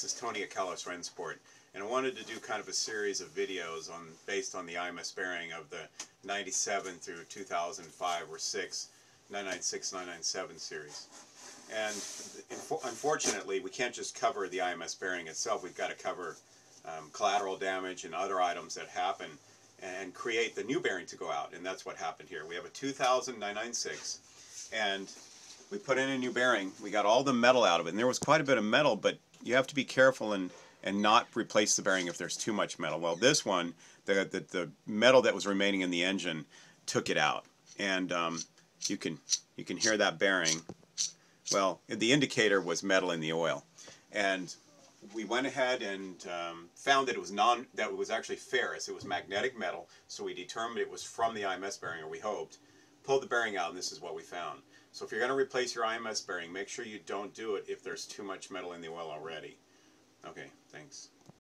this is Tony at Callas Rennsport, and I wanted to do kind of a series of videos on based on the IMS bearing of the 97 through 2005 or 6, 996, 997 series. And unfortunately, we can't just cover the IMS bearing itself. We've got to cover um, collateral damage and other items that happen and create the new bearing to go out. And that's what happened here. We have a 2000 996, and we put in a new bearing. We got all the metal out of it, and there was quite a bit of metal, but you have to be careful and and not replace the bearing if there's too much metal. Well, this one, the the, the metal that was remaining in the engine took it out, and um, you can you can hear that bearing. Well, the indicator was metal in the oil, and we went ahead and um, found that it was non that it was actually ferrous. It was magnetic metal, so we determined it was from the IMS bearing, or we hoped. Pulled the bearing out, and this is what we found. So if you're going to replace your IMS bearing, make sure you don't do it if there's too much metal in the oil already.